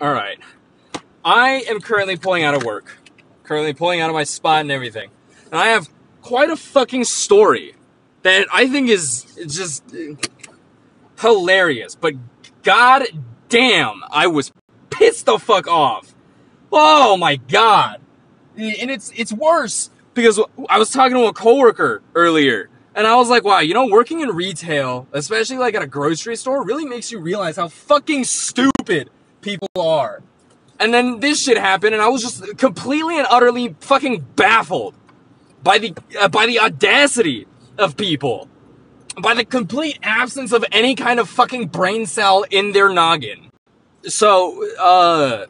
All right. I am currently pulling out of work. Currently pulling out of my spot and everything. And I have quite a fucking story that I think is just hilarious. But god damn, I was pissed the fuck off. Oh my god. And it's it's worse because I was talking to a coworker earlier and I was like, wow, you know, working in retail, especially like at a grocery store, really makes you realize how fucking stupid people are. And then this shit happened, and I was just completely and utterly fucking baffled by the uh, by the audacity of people, by the complete absence of any kind of fucking brain cell in their noggin. So, uh,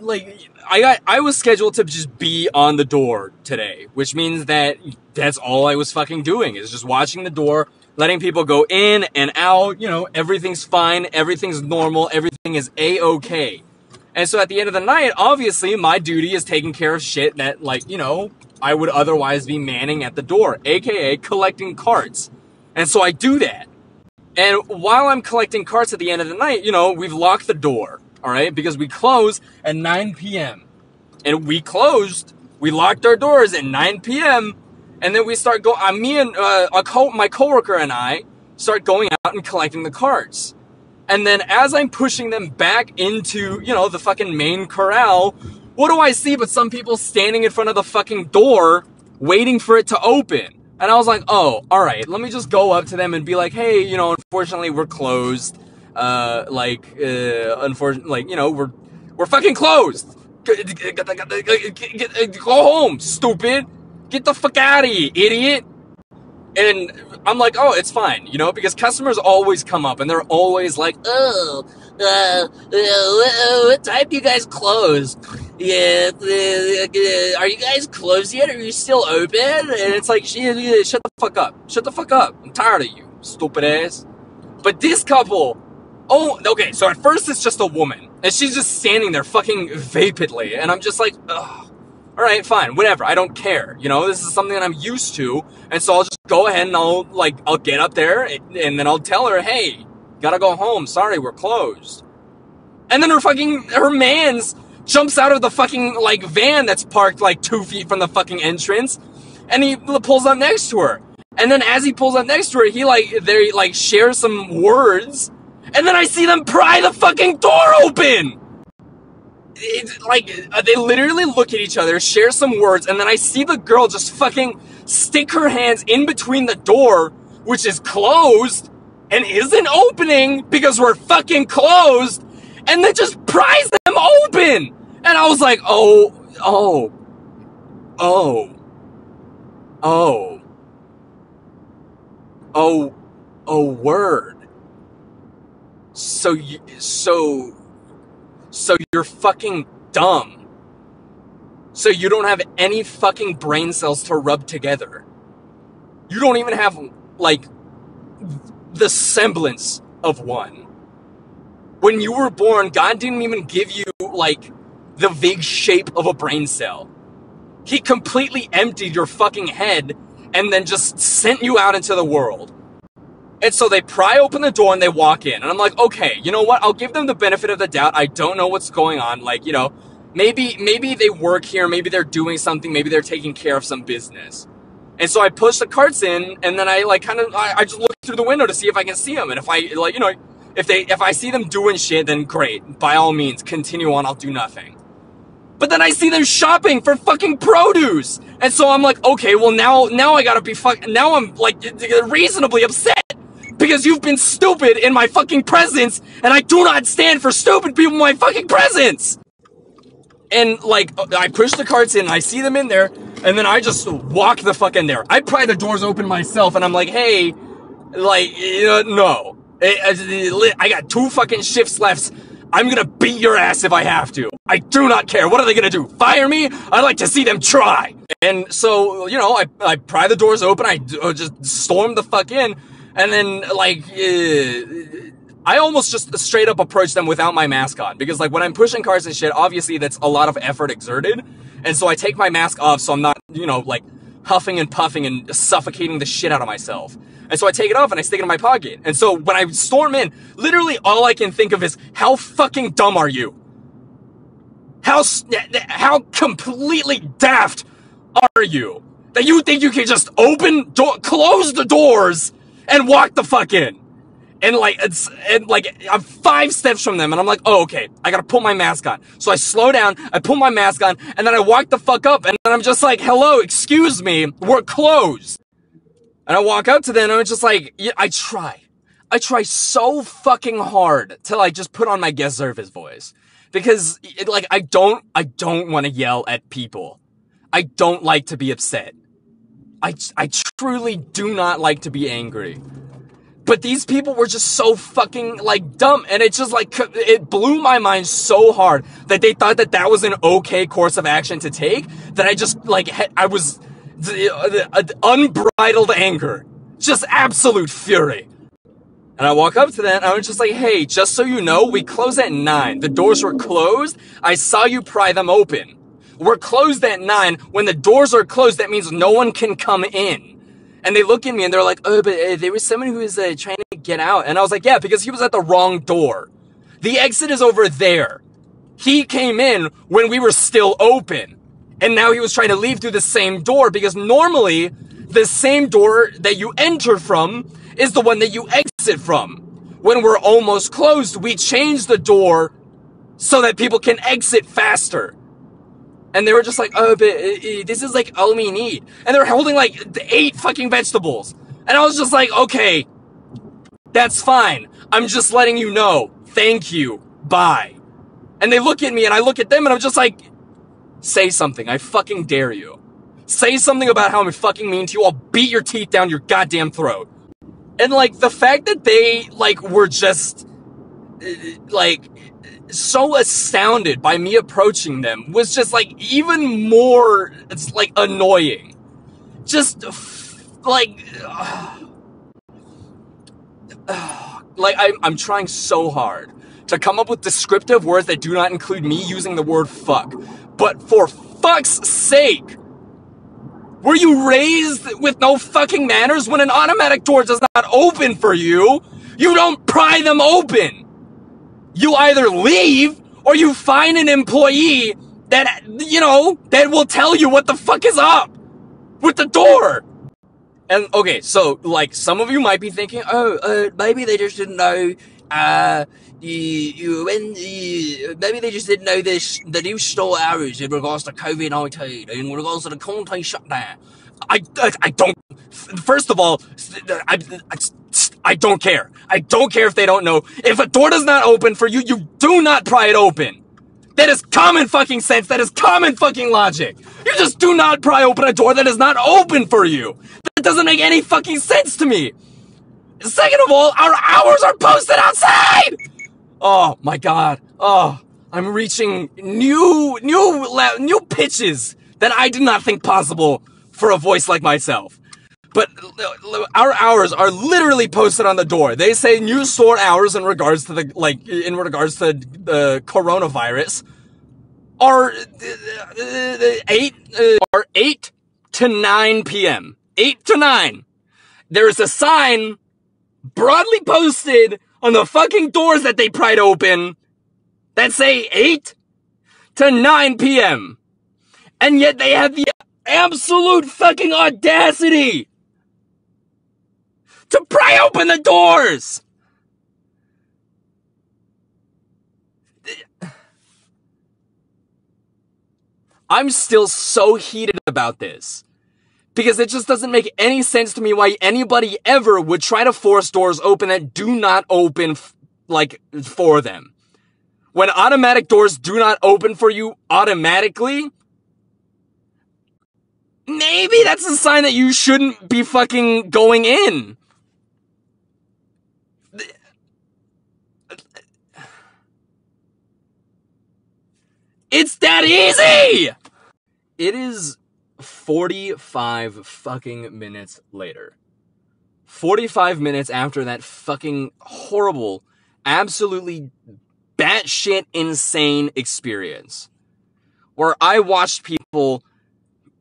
like I got, I was scheduled to just be on the door today, which means that that's all I was fucking doing is just watching the door, letting people go in and out. You know, everything's fine, everything's normal, everything is a okay. And so at the end of the night, obviously, my duty is taking care of shit that, like, you know, I would otherwise be manning at the door, aka collecting cards. And so I do that. And while I'm collecting cards at the end of the night, you know, we've locked the door, all right, because we close at 9 p.m. And we closed, we locked our doors at 9 p.m. And then we start going, uh, me and uh, a co- my coworker and I start going out and collecting the cards. And then as I'm pushing them back into, you know, the fucking main corral, what do I see but some people standing in front of the fucking door waiting for it to open? And I was like, oh, all right, let me just go up to them and be like, hey, you know, unfortunately we're closed. Uh, like, uh, unfortunately, like, you know, we're, we're fucking closed. Go home, stupid. Get the fuck out of here, idiot. And I'm like, oh, it's fine, you know, because customers always come up and they're always like, oh, uh, uh, what time do you guys close? Yeah, uh, are you guys closed yet? Are you still open? And it's like, shut the fuck up. Shut the fuck up. I'm tired of you, stupid ass. But this couple, oh, okay, so at first it's just a woman. And she's just standing there fucking vapidly. And I'm just like, ugh all right, fine, whatever. I don't care. You know, this is something that I'm used to, and so I'll just go ahead and I'll like I'll get up there and then I'll tell her, hey, gotta go home. Sorry, we're closed. And then her fucking her man's jumps out of the fucking like van that's parked like two feet from the fucking entrance, and he pulls up next to her. And then as he pulls up next to her, he like they like share some words, and then I see them pry the fucking door open like uh, they literally look at each other, share some words, and then I see the girl just fucking stick her hands in between the door, which is closed and isn't opening because we're fucking closed, and then just pries them open. And I was like, oh, oh, oh, oh, oh, oh, word. So, you, so so you're fucking dumb. So you don't have any fucking brain cells to rub together. You don't even have, like, the semblance of one. When you were born, God didn't even give you, like, the vague shape of a brain cell. He completely emptied your fucking head and then just sent you out into the world. And so they pry open the door and they walk in. And I'm like, okay, you know what? I'll give them the benefit of the doubt. I don't know what's going on. Like, you know, maybe, maybe they work here. Maybe they're doing something. Maybe they're taking care of some business. And so I push the carts in and then I like kind of, I, I just look through the window to see if I can see them. And if I, like, you know, if they, if I see them doing shit, then great. By all means, continue on. I'll do nothing. But then I see them shopping for fucking produce. And so I'm like, okay, well now, now I gotta be fuck, now I'm like reasonably upset because you've been stupid in my fucking presence, and I do not stand for stupid people in my fucking presence. And like, I push the carts in, I see them in there, and then I just walk the fuck in there. I pry the doors open myself, and I'm like, hey, like, uh, no. I got two fucking shifts left. I'm gonna beat your ass if I have to. I do not care. What are they gonna do? Fire me? I'd like to see them try. And so, you know, I, I pry the doors open, I uh, just storm the fuck in, and then like uh, I almost just straight up approach them without my mask on because like when I'm pushing cars and shit, obviously that's a lot of effort exerted, and so I take my mask off so I'm not you know like huffing and puffing and suffocating the shit out of myself. And so I take it off and I stick it in my pocket. And so when I storm in, literally all I can think of is how fucking dumb are you? How how completely daft are you that you think you can just open door, close the doors and walk the fuck in? And like it's and like I'm five steps from them, and I'm like, oh okay, I gotta put my mask on. So I slow down, I put my mask on, and then I walk the fuck up, and then I'm just like, hello, excuse me, we're closed. And I walk up to them, and I'm just like, yeah, I try. I try so fucking hard to like just put on my guest service voice because it, like I don't I don't want to yell at people. I don't like to be upset. I I truly do not like to be angry. But these people were just so fucking like dumb and it just like it blew my mind so hard that they thought that that was an okay course of action to take that I just like I was uh, unbridled anger. Just absolute fury. And I walk up to them and I was just like, hey, just so you know, we close at 9. The doors were closed. I saw you pry them open. We're closed at 9. When the doors are closed, that means no one can come in. And they look at me and they're like, oh, but uh, there was someone who was uh, trying to get out. And I was like, yeah, because he was at the wrong door. The exit is over there. He came in when we were still open. And now he was trying to leave through the same door because normally the same door that you enter from is the one that you exit from. When we're almost closed, we change the door so that people can exit faster. And they were just like, oh, but uh, uh, this is like all we need. And they're holding like eight fucking vegetables. And I was just like, okay, that's fine. I'm just letting you know. Thank you. Bye. And they look at me and I look at them and I'm just like, say something. I fucking dare you. Say something about how I'm fucking mean to you. I'll beat your teeth down your goddamn throat. And like the fact that they like were just like so astounded by me approaching them was just like even more it's like annoying. Just like like I, I'm trying so hard to come up with descriptive words that do not include me using the word fuck. But for fuck's sake, were you raised with no fucking manners? When an automatic door does not open for you, you don't pry them open. You either leave or you find an employee that, you know, that will tell you what the fuck is up with the door. And okay, so like some of you might be thinking, oh, uh, maybe they just didn't know, uh, you, you, when you, maybe they just didn't know this, the new store hours in regards to COVID-19, in regards to the quarantine shutdown. I, I, I don't, first of all, I, I, I don't care. I don't care if they don't know. If a door does not open for you, you do not pry it open. That is common fucking sense. That is common fucking logic. You just do not pry open a door that is not open for you. That doesn't make any fucking sense to me. Second of all, our hours are posted outside! Oh my god. Oh, I'm reaching new, new, new pitches that I did not think possible for a voice like myself. But our hours are literally posted on the door. They say new store hours in regards to the, like, in regards to the coronavirus are 8, uh, are 8 to 9 p.m. 8 to 9. There is a sign broadly posted on the fucking doors that they pried open that say 8 to 9 p.m. And yet they have the absolute fucking audacity to pry open the doors. I'm still so heated about this because it just doesn't make any sense to me why anybody ever would try to force doors open that do not open like for them. When automatic doors do not open for you automatically, maybe that's a sign that you shouldn't be fucking going in. It's that easy! It is 45 fucking minutes later. 45 minutes after that fucking horrible, absolutely batshit insane experience. Where I watched people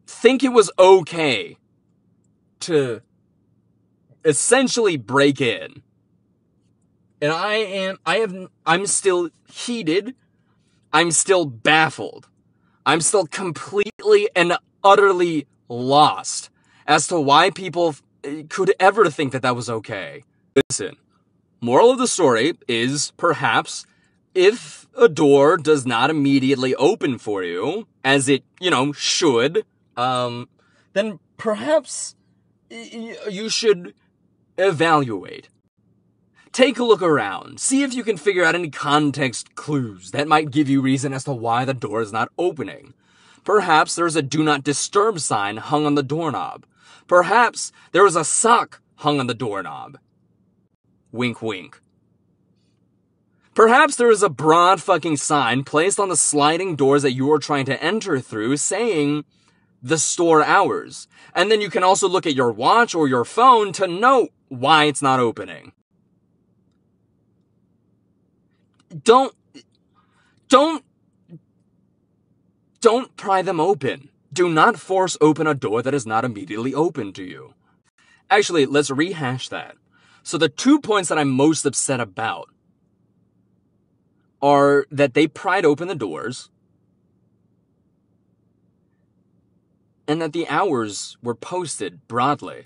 think it was okay to essentially break in. And I am, I have, I'm still heated I'm still baffled. I'm still completely and utterly lost as to why people could ever think that that was okay. Listen, moral of the story is perhaps if a door does not immediately open for you, as it, you know, should, um, then perhaps you should evaluate. Take a look around. See if you can figure out any context clues that might give you reason as to why the door is not opening. Perhaps there's a do not disturb sign hung on the doorknob. Perhaps there is a sock hung on the doorknob. Wink wink. Perhaps there is a broad fucking sign placed on the sliding doors that you are trying to enter through saying the store hours. And then you can also look at your watch or your phone to note why it's not opening. Don't, don't, don't pry them open. Do not force open a door that is not immediately open to you. Actually, let's rehash that. So the two points that I'm most upset about are that they pried open the doors and that the hours were posted broadly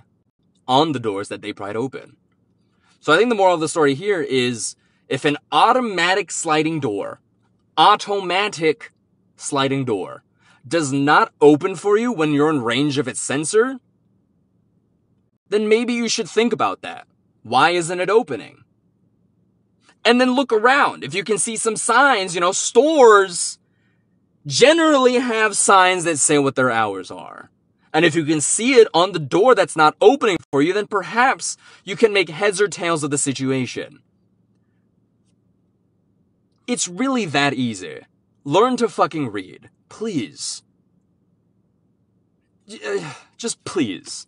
on the doors that they pried open. So I think the moral of the story here is if an automatic sliding door, automatic sliding door, does not open for you when you're in range of its sensor, then maybe you should think about that. Why isn't it opening? And then look around. If you can see some signs, you know, stores generally have signs that say what their hours are. And if you can see it on the door that's not opening for you, then perhaps you can make heads or tails of the situation. It's really that easy. Learn to fucking read. Please. Uh, just please.